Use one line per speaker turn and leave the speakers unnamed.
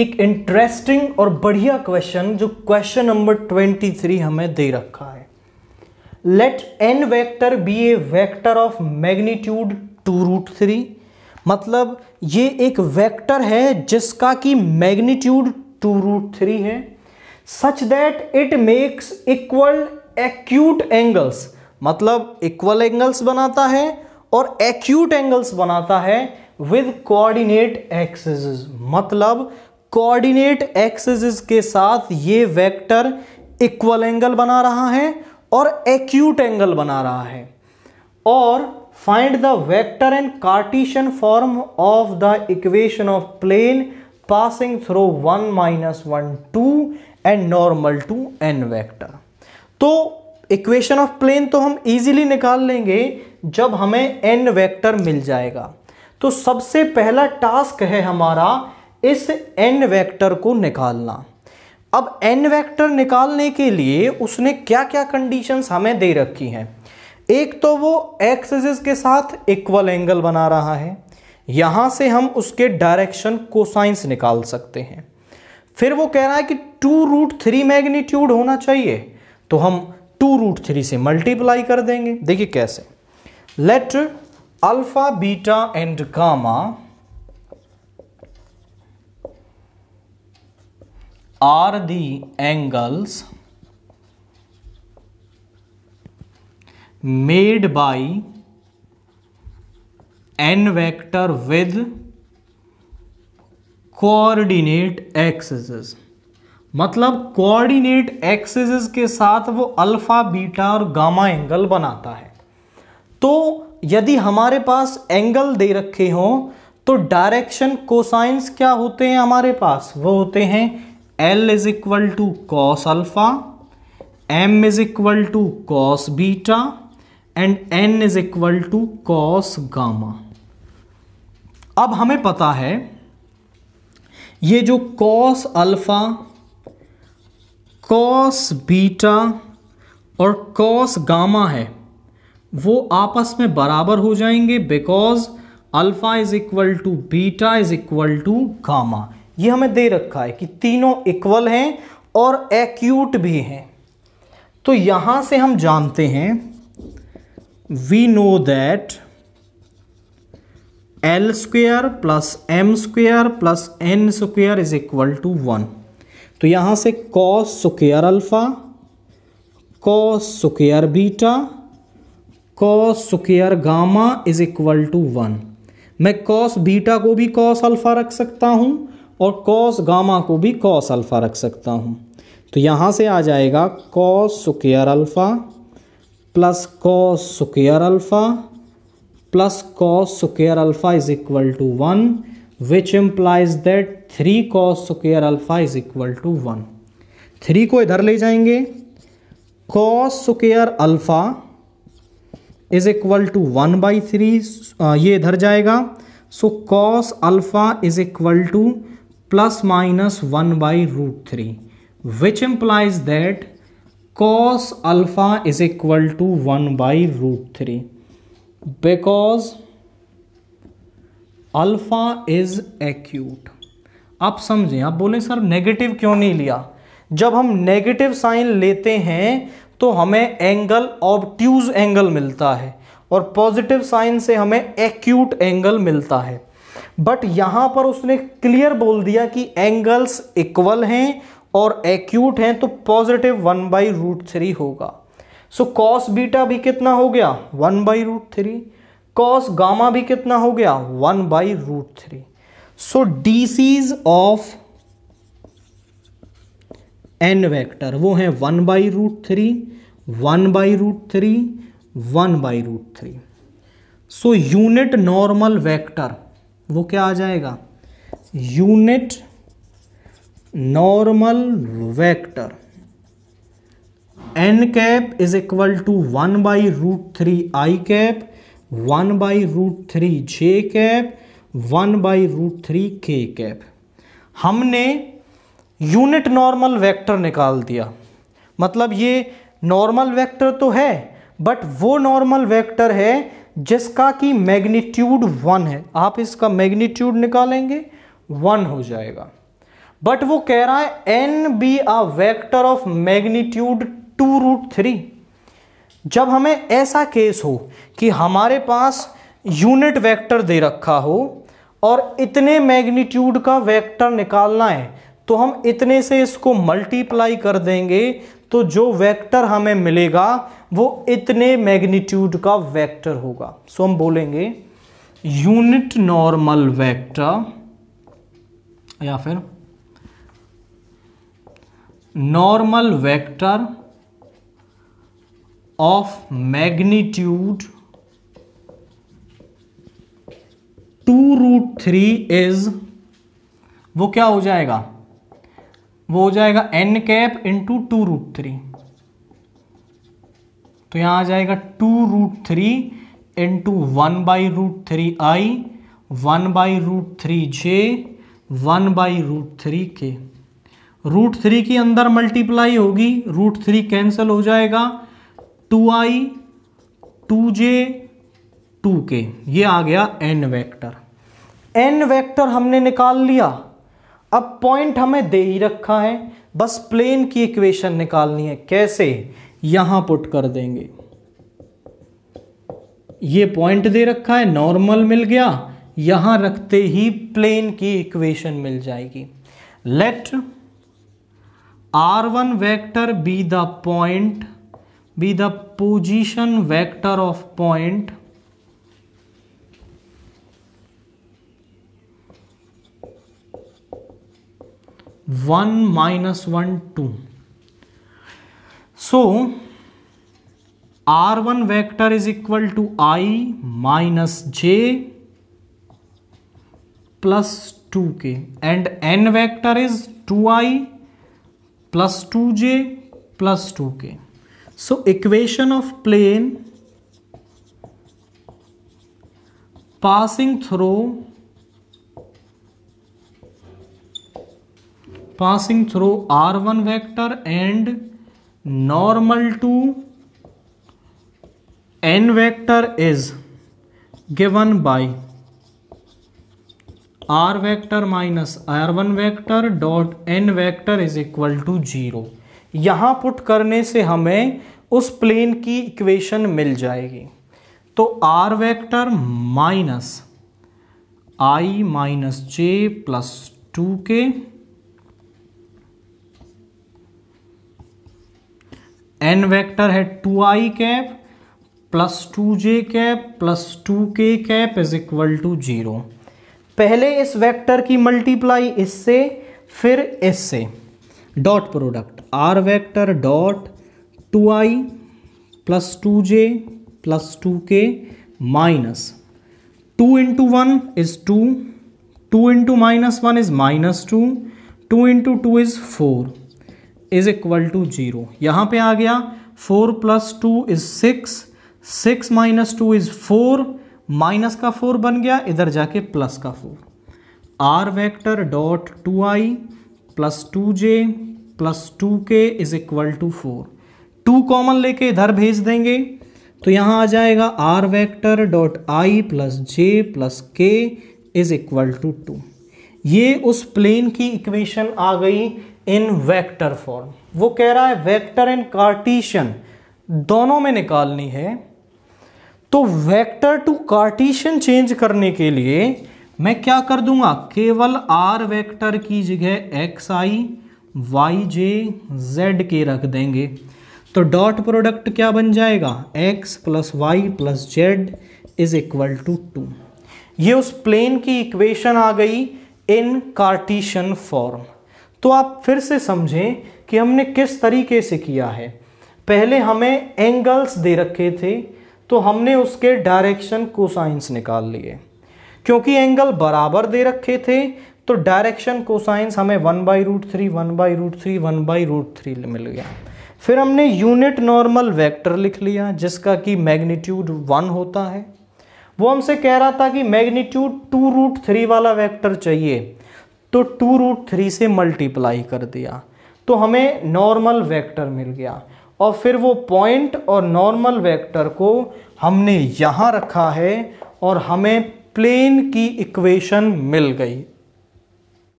एक इंटरेस्टिंग और बढ़िया क्वेश्चन जो क्वेश्चन नंबर 23 हमें दे रखा है let n vector be a vector of magnitude two root three मतलब ये एक वेक्टर है जिसका कि मैग्नीट्यूड टू रूट थ्री है such that it makes equal acute angles मतलब इक्वल एंगल्स बनाता है और एक्यूट एंगल्स बनाता है विद कोऑर्डिनेट एक्सेस मतलब कोऑर्डिनेट एक्सेस के साथ ये वेक्टर इक्वल एंगल बना रहा है और एक्यूट एंगल बना रहा है और find the vector and Cartesian form of the equation of plane passing through one minus one two and normal to n vector तो इक्वेशन ऑफ प्लेन तो हम इजीली निकाल लेंगे जब हमें एन वेक्टर मिल जाएगा तो सबसे पहला टास्क है हमारा इस एन वेक्टर को निकालना अब एन वेक्टर निकालने के लिए उसने क्या क्या कंडीशंस हमें दे रखी हैं एक तो वो एक्सेस के साथ इक्वल एंगल बना रहा है यहाँ से हम उसके डायरेक्शन कोसाइंस निकाल सकते हैं फिर वो कह रहा है कि टू रूट थ्री मैग्नीट्यूड होना चाहिए तो हम टू रूट थ्री से मल्टीप्लाई कर देंगे देखिए कैसे let alpha beta and gamma are the angles made by n vector with coordinate axes मतलब कोऑर्डिनेट एक्सेस के साथ वो अल्फा बीटा और गामा एंगल बनाता है तो यदि हमारे पास एंगल दे रखे हों तो डायरेक्शन कोसाइंस क्या होते हैं हमारे पास वो होते हैं l is equal to cos alpha m is equal to cos beta and n is equal to cos gamma अब हमें पता है ये जो कॉस अल्फा कॉस बीटा और कॉस गामा है वो आपस में बराबर हो जाएंगे because alpha is equal to beta is equal to gamma ये हमें दे रखा है कि तीनों इक्वल हैं और एक्यूट भी हैं तो यहां से हम जानते हैं we know that l square plus m square plus n square is equal to one तो यहां से cos square alpha cos square beta cos square gamma is equal to one मैं कॉस बीटा को भी कॉस अल्फा रख सकता हूं और कॉस गामा को भी कॉस अल्फ़ा रख सकता हूँ तो यहाँ से आ जाएगा cos square alpha plus cos square alpha plus cos square alpha is equal to one which implies that three cos square alpha is equal to one three को इधर ले जाएंगे cos square alpha is equal to one by three ये इधर जाएगा so cos alpha is equal to plus minus 1 by root 3 which implies that cos alpha is equal to 1 by root 3 because alpha is acute आप समझें आप बोले sir negative क्यों नहीं लिया जब हम नेगेटिव साइन लेते हैं तो हमें एंगल ऑब्ट्यूज एंगल मिलता है और पॉजिटिव साइन से हमें एक्यूट एंगल मिलता है बट यहां पर उसने क्लियर बोल दिया कि एंगल्स इक्वल हैं और एक्यूट हैं तो positive one by root three होगा सो कॉस बीटा भी कितना हो गया one by root three cos gamma भी कितना हो गया one by root three so DCs of n vector वो है one by root three one by root three one by root three so unit normal vector वो क्या आ जाएगा unit normal vector n cap is equal to one by root three i cap one by root three j cap one by root three k cap हमने unit normal vector निकाल दिया मतलब ये normal vector तो है but वो normal vector है जिसका कि मैग्नीट्यूड वन है आप इसका मैग्नीट्यूड निकालेंगे वन हो जाएगा बट वो कह रहा है n be a vector of magnitude two root three जब हमें ऐसा केस हो कि हमारे पास यूनिट वेक्टर दे रखा हो और इतने मैग्नीट्यूड का वेक्टर निकालना है तो हम इतने से इसको मल्टीप्लाई कर देंगे तो जो वेक्टर हमें मिलेगा वो इतने मैग्नीट्यूड का वेक्टर होगा सो हम बोलेंगे यूनिट नॉर्मल वेक्टर या फिर normal vector of magnitude two root three is वो क्या हो जाएगा वो हो जाएगा n cap into two root three तो यहाँ आ जाएगा two root three into one by root three i one by root three j one by root three k root three के अंदर मल्टीप्लाई होगी रूट थ्री कैंसिल हो जाएगा two i two j two k ये आ गया N vector N vector हमने निकाल लिया अब पॉइंट हमें दे ही रखा है बस प्लेन की इक्वेशन निकालनी है कैसे यहां पुट कर देंगे ये पॉइंट दे रखा है नॉर्मल मिल गया यहां रखते ही प्लेन की इक्वेशन मिल जाएगी let r one vector be the point be the position vector of point 1 minus 1, 2. So R1 vector is equal to I minus j plus 2k, and n vector is 2i plus 2j plus 2k. So equation of plane passing through passing through r1 vector and normal to n vector is given by r vector minus r1 vector dot n vector is equal to zero यहाँ put करने से हमें उस plane की equation मिल जाएगी तो r vector minus i minus j plus two k n vector है two i cap plus two j cap plus two k cap is equal to zero पहले इस वेक्टर की मल्टीप्लाई इससे फिर इससे dot product r vector dot two i plus two j plus two k minus two into one is two two into minus one is minus two two into two is four is equal to zero यहाँ पे आ गया four plus two is six six minus two is four minus का four बन गया इधर जाके plus का four r vector dot two i plus two j plus two k is equal to four two common लेके इधर भेज देंगे तो यहाँ आ जाएगा r vector dot i plus j plus k is equal to two ये उस प्लेन की इक्वेशन आ गई इन वेक्टर फॉर्म वो कह रहा है वेक्टर एंड कार्टिशन दोनों में निकालनी है तो वेक्टर टू कार्टिशन चेंज करने के लिए मैं क्या कर दूंगा केवल आर वेक्टर की जगह x i y j z k रख देंगे तो डॉट प्रोडक्ट क्या बन जाएगा x plus y plus z is equal to two ये उस प्लेन की इक्वेशन आ गई इन कार्टिशन फॉर्म तो आप फिर से समझें कि हमने किस तरीके से किया है पहले हमें एंगल्स दे रखे थे तो हमने उसके डायरेक्शन कोसाइंस निकाल लिए क्योंकि एंगल बराबर दे रखे थे तो डायरेक्शन कोसाइंस हमें one by root three one by root three one by root three मिल गया फिर हमने यूनिट नॉर्मल वेक्टर लिख लिया जिसका कि मैग्नीट्यूड वन होता है वो हमसे कह रहा था कि मैग्नीट्यूड टू रूट थ्री वाला वेक्टर चाहिए तो टू रूट थ्री से मल्टीप्लाई कर दिया तो हमें नॉर्मल वेक्टर मिल गया और फिर वो पॉइंट और नॉर्मल वेक्टर को हमने यहाँ रखा है और हमें प्लेन की इक्वेशन मिल गई